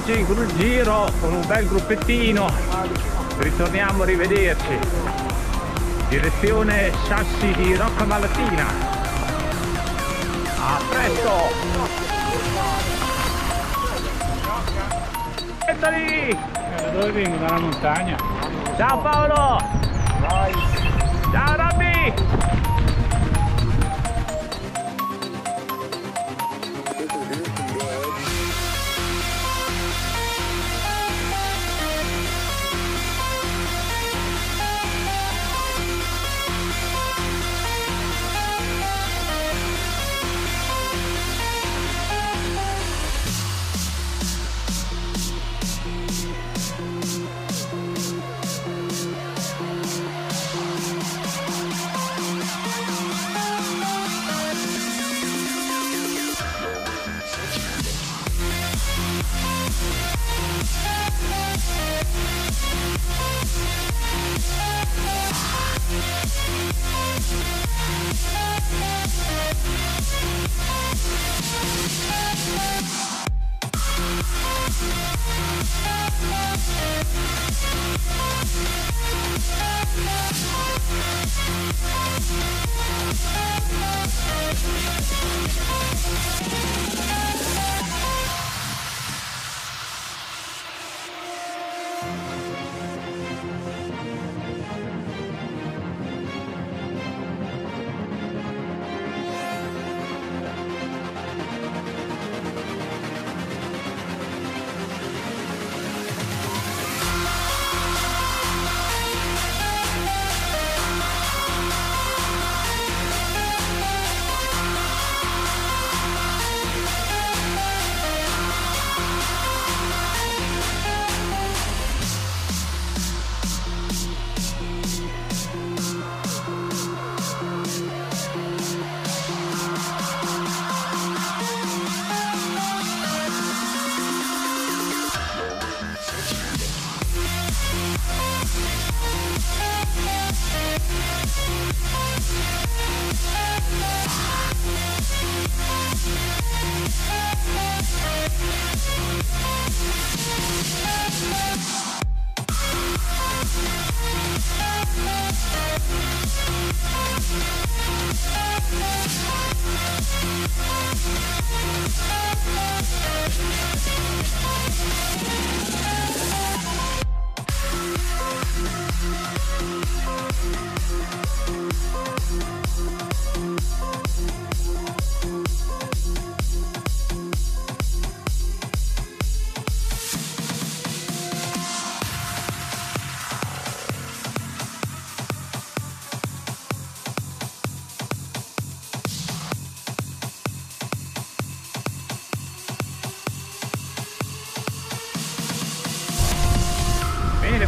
Oggi il giro con un bel gruppettino. Ritorniamo a rivederci. Direzione Sassi di Rocca Malatina. A presto! Eccoli! Da dove vengo? Dalla montagna. Ciao Paolo! Ciao Robby!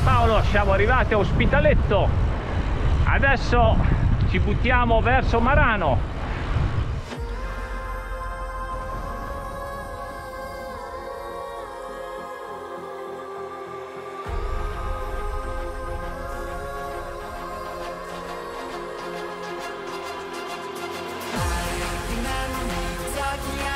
Paolo, siamo arrivati a Ospitaletto. Adesso ci buttiamo verso Marano. Tracking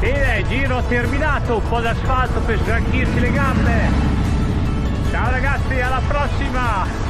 Bene, giro terminato, un po' d'asfalto per sgranchirsi le gambe. Ciao ragazzi, alla prossima!